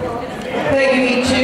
Thank you each.